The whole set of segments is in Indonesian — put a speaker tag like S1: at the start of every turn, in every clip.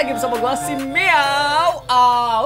S1: lagi bersama gue si Meow.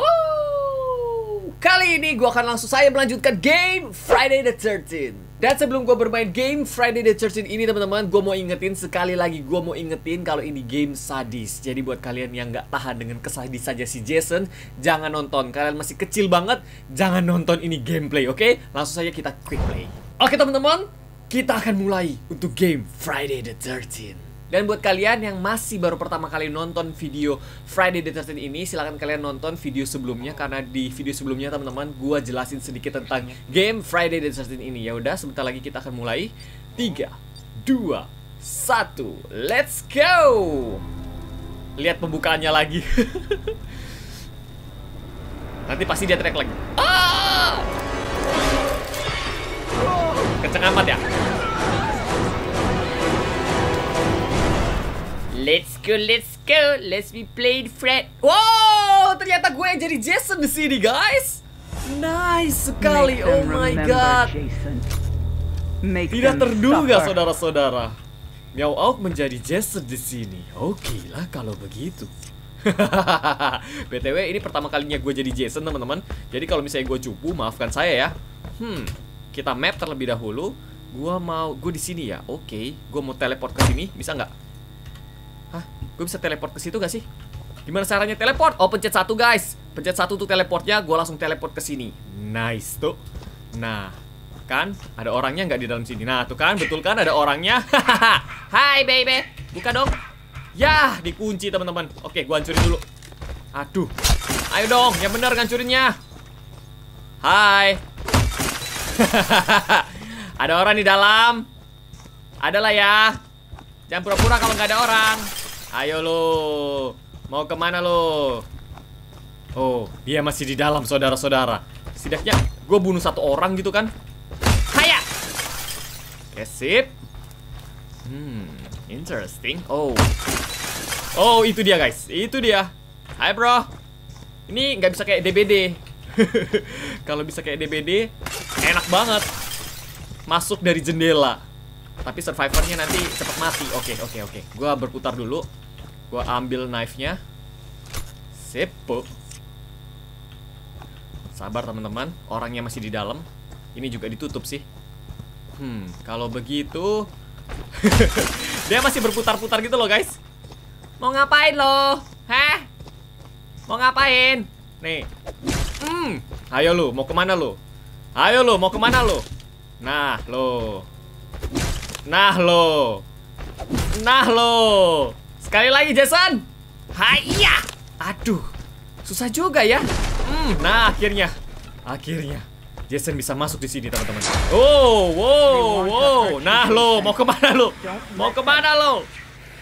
S1: Wuh. Kali ini gue akan langsung saya melanjutkan game Friday the 13th. Dan sebelum gue bermain game Friday the 13th ini teman-teman, gue mau ingetin sekali lagi, gue mau ingetin kalau ini game sadis. Jadi buat kalian yang nggak tahan dengan kesadis saja si Jason, jangan nonton. Kalian masih kecil banget, jangan nonton ini gameplay, oke? Langsung saja kita quick play. Oke teman-teman, kita akan mulai untuk game Friday the 13th. Dan buat kalian yang masih baru pertama kali nonton video Friday the 13 ini, silahkan kalian nonton video sebelumnya karena di video sebelumnya teman-teman gua jelasin sedikit tentang game Friday the 13 ini. Ya udah, sebentar lagi kita akan mulai. 3 2 1 Let's go. Lihat pembukaannya lagi. Nanti pasti dia track lagi. Ah! Kenceng amat ya? Let's go, let's go, let's be played Fred. Wow, ternyata gue yang jadi Jason di sini, guys. Nice sekali. Oh my god. Tidak terduga, saudara-saudara. Meow Out menjadi Jason di sini. Oke lah kalau begitu. BTW ini pertama kalinya gue jadi Jason teman-teman. Jadi kalau misalnya gue cupu, maafkan saya ya. Hmm, kita map terlebih dahulu. Gua mau, gue di sini ya. Oke, gue mau teleport ke sini, bisa nggak? Gue bisa teleport ke situ gak sih? Gimana caranya teleport? Oh, pencet satu guys. Pencet satu tuh teleportnya, gue langsung teleport ke sini. Nice tuh. Nah, kan ada orangnya nggak di dalam sini. Nah, tuh kan betul kan ada orangnya. Hai baby, buka dong. Yah, dikunci teman-teman. Oke, gua hancurin dulu. Aduh. Ayo dong, yang benar ngancurinnya. Hai. ada orang di dalam. Adalah ya. Jangan pura-pura kalau nggak ada orang. Ayo lo. Mau ke mana lo? Oh, dia masih di dalam, saudara-saudara. Setidaknya gue bunuh satu orang gitu kan. Haya! Oke, sip. Hmm, interesting. Oh. Oh, itu dia guys. Itu dia. Hai bro. Ini nggak bisa kayak DBD. Kalau bisa kayak DBD, enak banget. Masuk dari jendela. Tapi survivornya nanti cepet mati. Oke, oke, oke. Gua berputar dulu. Gua ambil knife-nya. Sip. po. Sabar teman-teman, orangnya masih di dalam. Ini juga ditutup sih. Hmm, kalau begitu dia masih berputar-putar gitu loh, guys. Mau ngapain lo? Heh? Mau ngapain? Nih. Hmm, ayo lu, mau ke mana lu? Ayo lu, mau ke mana lu? Nah, lo. Nah, lo. Nah, lo. Sekali lagi, Jason. Haiya. Aduh. Susah juga ya. Hmm, nah akhirnya. Akhirnya. Jason bisa masuk di sini, teman-teman. Oh, wow, wow. Nah, lo, mau ke mana lo? Mau ke mana lo?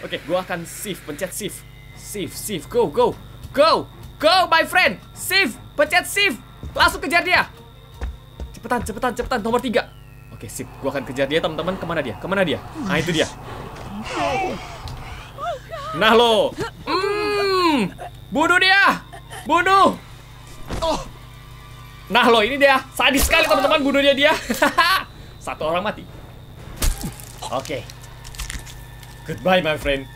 S1: Oke, gua akan shift, pencet shift. Shift, shift, go, go. Go. Go, my friend. Shift, pencet shift. Langsung kejar dia. Cepetan, cepetan, cepetan. Nomor tiga. Oke, sip. Gua akan kejar dia, teman-teman. Ke mana dia? Ke mana dia? Nah, itu dia. Nah, lo. Hmm. Bunuh dia. Bunuh. Nah, lo ini dia. Sadis sekali, teman-teman. Bunuh dia dia. Satu orang mati. Oke. Goodbye, my friend.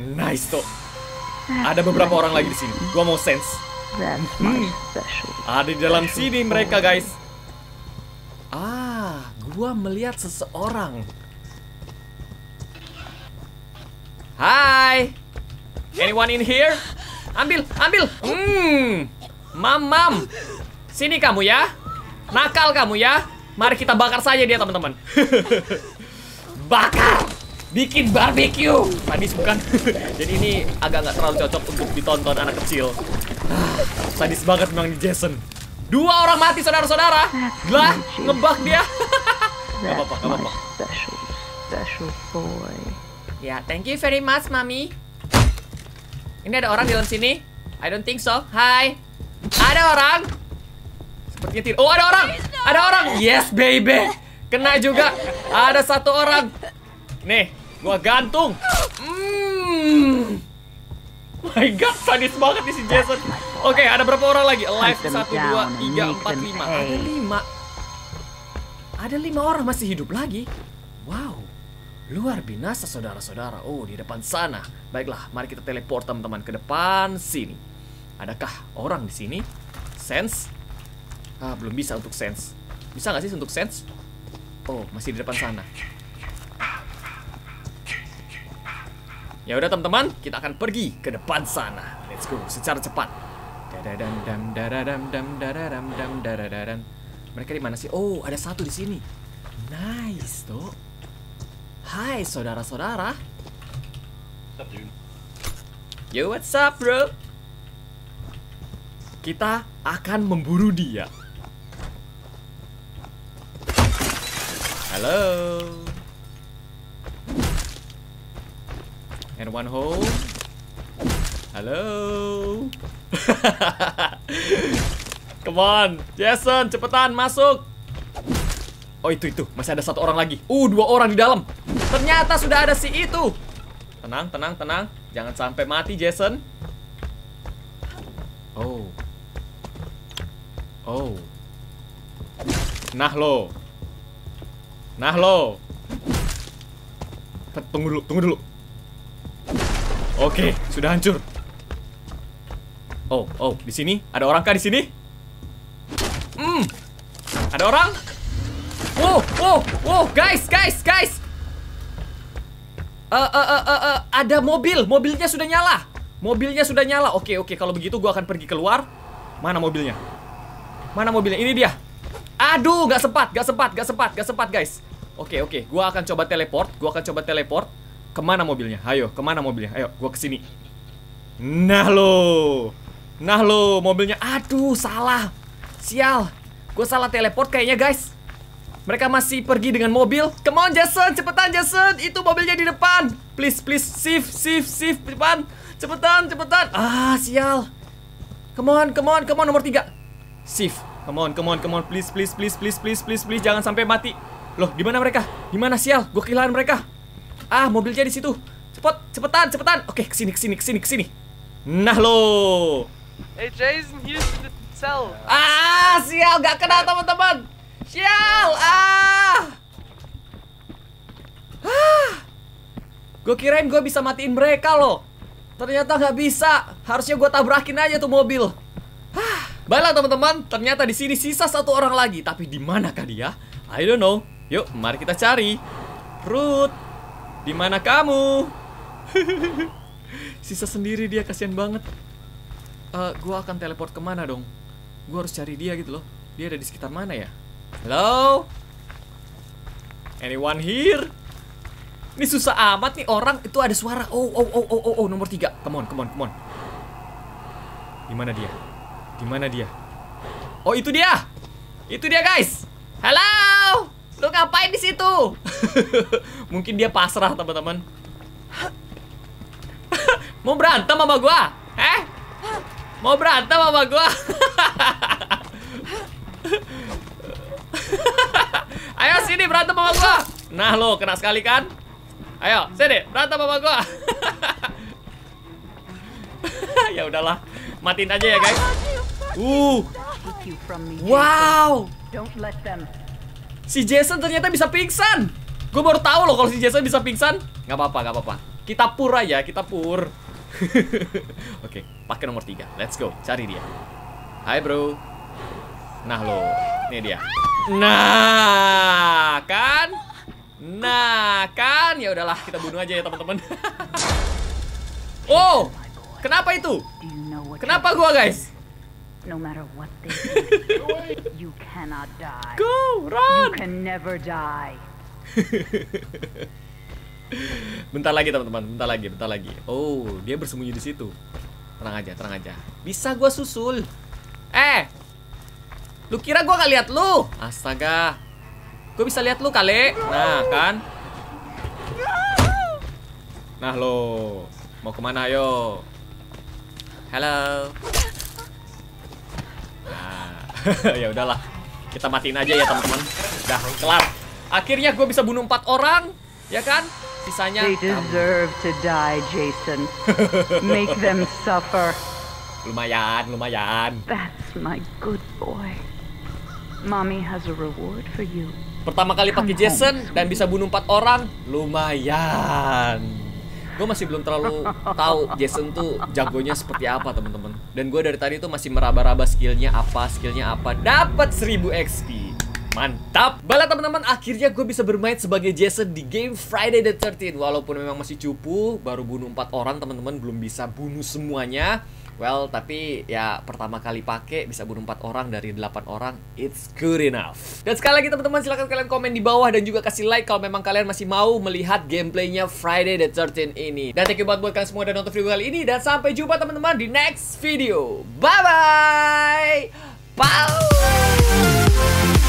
S1: Nice, tuh. Ada beberapa orang lagi di sini. Gua mau sense. Hmm. Ada di dalam sini mereka, guys. Ah, gua melihat seseorang. Hai. Anyone in here? Ambil, ambil. Hmm. Mam, mam. Sini kamu ya. Nakal kamu ya. Mari kita bakar saja dia, teman-teman. bakar. Bikin barbeque. Sadis bukan? Jadi ini agak nggak terlalu cocok untuk ditonton anak kecil. Ah, Sadis banget memang di Jason. Dua orang mati saudara-saudara. Lah, ngebak dia. Gak apa-apa, gak apa-apa.
S2: special, special boy.
S1: Ya, thank you very much, Mami. Ini ada orang di dalam sini? I don't think so. Hai. Ada orang? Sepertinya tidak. Oh, ada orang. Ada orang. Yes, baby. Kena juga. Ada satu orang. Nih, gua gantung. Hmm. My God, sadis banget nih si Jason. Oke, ada berapa orang lagi? Alive
S2: Hunt them
S1: satu, dua,
S2: down and
S1: tiga,
S2: make
S1: empat,
S2: them
S1: lima.
S2: pay.
S1: Ada lima. Ada lima orang masih hidup lagi. Luar binasa saudara-saudara. Oh, di depan sana. Baiklah, mari kita teleport teman-teman ke depan sini. Adakah orang di sini? Sense? Ah, belum bisa untuk sense. Bisa nggak sih untuk sense? Oh, masih di depan sana. Ya udah teman-teman, kita akan pergi ke depan sana. Let's go secara cepat. Mereka di mana sih? Oh, ada satu di sini. Nice, tuh. Hai saudara-saudara. Yo, what's up, bro? Kita akan memburu dia. Halo. And one home. Halo. Come on, Jason, cepetan masuk. Oh itu itu, masih ada satu orang lagi. Uh, dua orang di dalam. Ternyata sudah ada si itu. Tenang, tenang, tenang. Jangan sampai mati, Jason. Oh. Oh. Nah lo. Nah lo. Tunggu dulu, tunggu dulu. Oke, sudah hancur. Oh, oh, di sini ada orang kah di sini? Hmm. Ada orang? Wow, wow, wow, guys, guys, guys. Eh, eh, eh, eh, ada mobil, mobilnya sudah nyala. Mobilnya sudah nyala. Oke, oke, kalau begitu gua akan pergi keluar. Mana mobilnya? Mana mobilnya? Ini dia. Aduh, nggak sempat, nggak sempat, nggak sempat, nggak sempat, guys. Oke, oke, gua akan coba teleport. Gua akan coba teleport. Ke mana mobilnya? Ayo, ke mana mobilnya? Ayo, gua ke sini. Nah lo, nah lo, mobilnya. Aduh, salah. Sial, gue salah teleport kayaknya, guys. Mereka masih pergi dengan mobil. Come on, Jason, cepetan, Jason. Itu mobilnya di depan. Please, please, shift, shift, shift, depan. Cepetan, cepetan. Ah, sial. Come on, come on, come on, nomor tiga. Shift. Come on, come on, come on. Please, please, please, please, please, please, please. Jangan sampai mati. Loh, di mana mereka? Di mana sial? Gue kehilangan mereka. Ah, mobilnya di situ. Cepet, cepetan, cepetan. Oke, ke sini, ke sini, ke sini, ke sini. Nah lo.
S3: Hey Jason, here's the cell.
S1: Ah, sial, gak kena teman-teman. Sial, ah. Ah. Gue kirain gue bisa matiin mereka loh. Ternyata nggak bisa. Harusnya gue tabrakin aja tuh mobil. Ah. Baiklah teman-teman, ternyata di sini sisa satu orang lagi. Tapi di manakah dia? I don't know. Yuk, mari kita cari. Ruth, di mana kamu? sisa sendiri dia, kasihan banget. Eh, gua akan teleport ke mana dong? Gua harus cari dia gitu loh. Dia ada di sekitar mana ya? Hello? Anyone here? Ini susah amat nih orang. Itu ada suara. Oh, oh, oh, oh, oh, oh, nomor tiga. Come on, come on, come on. Di mana dia? Di mana dia? Oh, itu dia. Itu dia, guys. Halo. Lu ngapain di situ? Mungkin dia pasrah, teman-teman. Mau berantem sama gua? Eh? Mau berantem sama gua? Ayo sini berantem sama gua. Nah lo kena sekali kan? Ayo sini berantem sama gua. ya udahlah, matiin aja ya guys. Uh, wow, si Jason ternyata bisa pingsan. Gue baru tahu loh kalau si Jason bisa pingsan. Gak apa-apa, gak apa-apa. Kita pur aja, kita pur. Oke, pakai nomor tiga. Let's go, cari dia. Hai bro. Nah lo, ini dia. Nah, kan? Nah, kan? Ya udahlah, kita bunuh aja ya teman-teman. oh, kenapa itu?
S2: You?
S1: Kenapa gua guys?
S2: No matter what they do, you cannot die.
S1: Go,
S2: You
S1: run!
S2: can never die.
S1: Bentar lagi teman-teman, bentar lagi, bentar lagi. Oh, dia bersembunyi di situ. Tenang aja, tenang aja. Bisa gua susul. Eh, lu kira gua gak lihat lu? Astaga, gua bisa lihat lu kali. Nah kan. Nah lo, mau ke mana ayo? Halo. Nah, ya udahlah, kita matiin aja ya teman-teman. Udah kelar. Akhirnya gue bisa bunuh empat orang, ya kan? Sisanya
S2: They deserve to die, Jason. Make them suffer.
S1: lumayan, lumayan.
S2: That's my good boy. Mommy has a reward for you.
S1: Pertama kali pakai Jason dan bisa bunuh empat orang, lumayan. Gue masih belum terlalu tahu Jason tuh jagonya seperti apa teman-teman. Dan gue dari tadi tuh masih meraba-raba skillnya apa, skillnya apa. Dapat 1000 XP. Mantap. Baiklah teman-teman, akhirnya gue bisa bermain sebagai Jason di game Friday the 13 Walaupun memang masih cupu, baru bunuh empat orang teman-teman, belum bisa bunuh semuanya. Well, tapi ya pertama kali pakai bisa bunuh 4 orang dari 8 orang, it's good enough. Dan sekali lagi teman-teman silahkan kalian komen di bawah dan juga kasih like kalau memang kalian masih mau melihat gameplaynya Friday the 13 ini. Dan thank you banget buat kalian semua udah nonton video kali ini dan sampai jumpa teman-teman di next video. Bye bye. Bye.